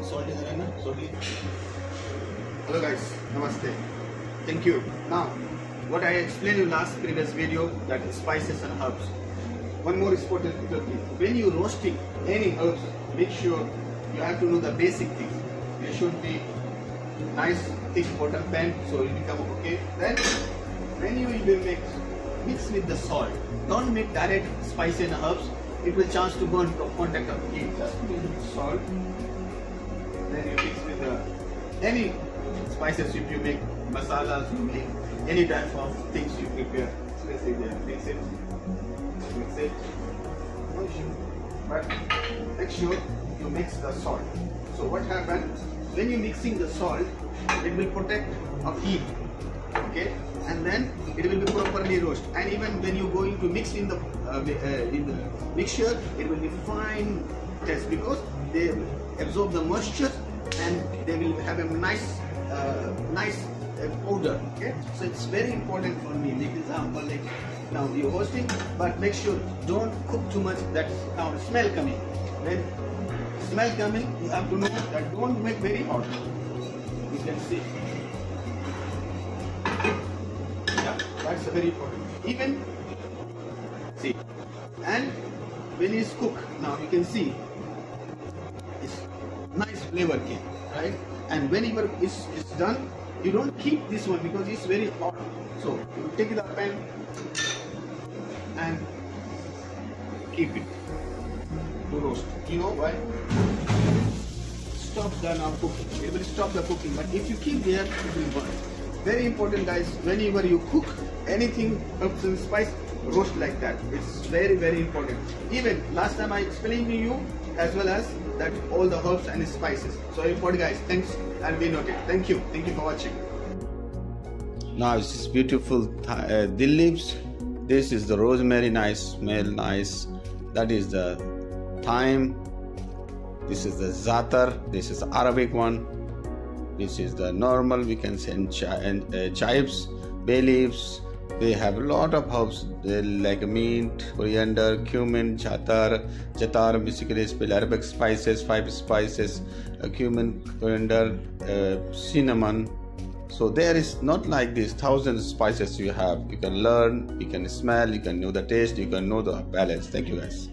Hello guys, namaste. Thank you. Now, what I explained in last previous video that spices and herbs. One more important thing. When you roasting any herbs, make sure you have to know the basic things. There should be nice thick bottom pan so it become okay. Then when you will mix, mix with the salt. Don't make direct spice and herbs. It will chance to burn from contact of heat. Just salt. Any spices if you make masalas, you make any type of things you prepare. Let's say there, mix it, mix it. But make sure you mix the salt. So what happens when you mixing the salt, it will protect of heat. Okay, and then it will be properly roast. And even when you going to mix in the uh, uh, in the mixture, it will be fine taste because they will absorb the moisture and they will have a nice uh, nice uh, powder. Okay, so it's very important for me. Make example like now you're hosting, but make sure don't cook too much. That now smell coming. When smell coming, you have to know that don't make very hot. You can see. Yeah, that's very important. Even see, and when it's cooked, now you can see flavor came, right? And whenever it's, it's done, you don't keep this one because it's very hot. So you take the pan and keep it to roast. You know why? Stop the now cooking. It will stop the cooking. But if you keep there, it will burn. Very important, guys. Whenever you cook anything, herbs and spice, roast like that. It's very very important. Even last time I explained to you as well as that all the herbs and spices. So important, guys. Thanks and be noted. Thank you. Thank you for watching. Now this is beautiful uh, dill leaves. This is the rosemary, nice smell, nice. That is the thyme. This is the zatar. This is the Arabic one. This is the normal. We can say and uh, chives, bay leaves. They have a lot of herbs like mint, coriander, cumin, jatar. Jatar basically is Arabic spices, five spices, uh, cumin, coriander, uh, cinnamon, so there is not like these thousand spices you have. You can learn, you can smell, you can know the taste, you can know the balance. Thank you guys.